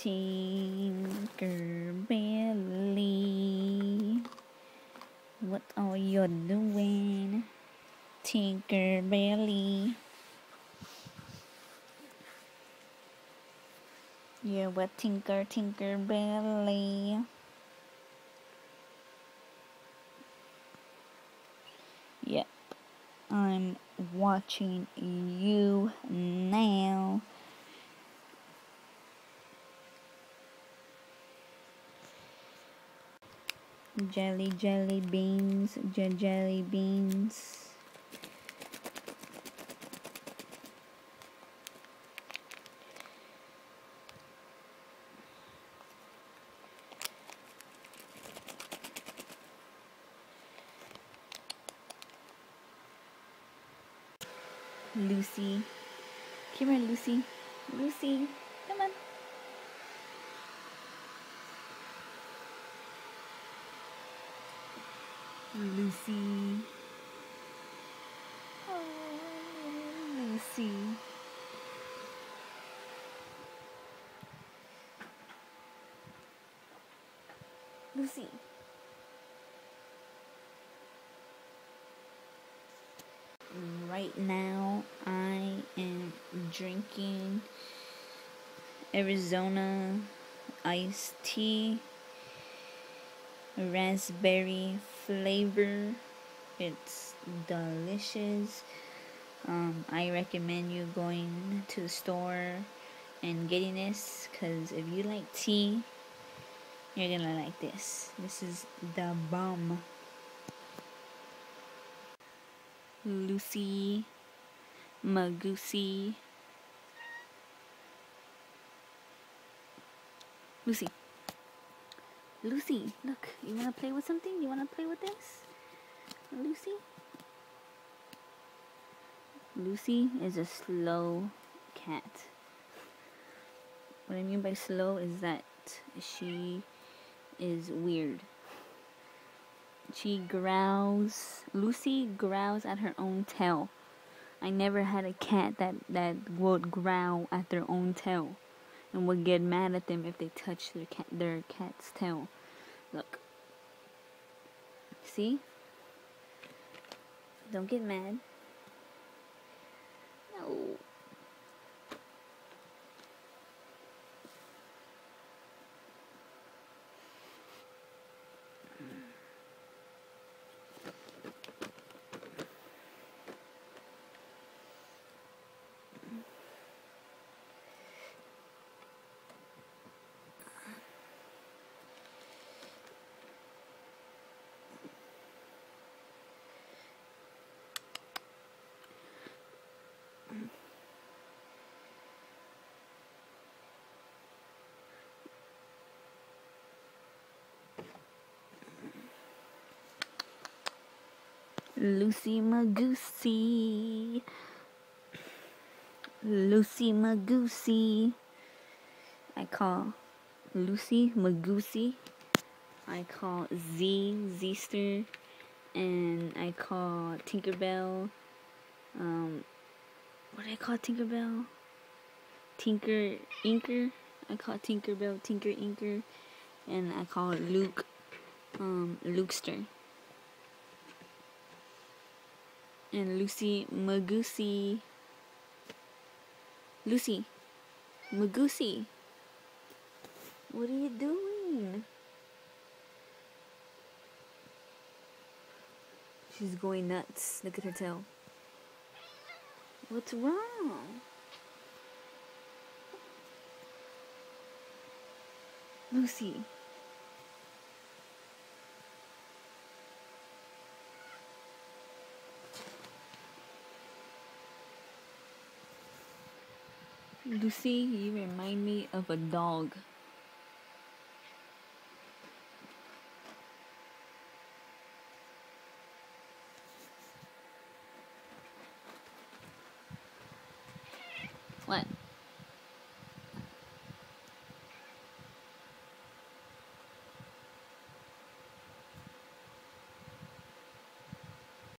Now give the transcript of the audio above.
Tinkerbelly, what are you doing? Tinkerbelly. You're what Tinker Tinkerbelly. Yep, I'm watching you now. Jelly, jelly beans, j jelly beans. Lucy. Come here, Lucy. Lucy, come on. Lucy. Oh, Lucy. Lucy. Right now, I am drinking Arizona iced tea, raspberry flavor. It's delicious. Um, I recommend you going to the store and getting this because if you like tea, you're gonna like this. This is the bomb. Lucy Magoosey. Lucy. Lucy, look, you wanna play with something? You wanna play with this? Lucy? Lucy is a slow cat. What I mean by slow is that she is weird. She growls. Lucy growls at her own tail. I never had a cat that, that would growl at their own tail and would get mad at them if they touch their cat their cat's tail. Look. See? Don't get mad. Lucy Magoosey. Lucy Magoosey. I call Lucy Magoosey. I call Z Zeester. And I call Tinkerbell. Um, what do I call Tinkerbell? Tinker Inker. I call Tinkerbell Tinker Inker. And I call Luke um, Lukester and Lucy Magoosey. Lucy Magoosey. What are you doing? She's going nuts. Look at her tail. What's wrong? Lucy. Lucy, you remind me of a dog.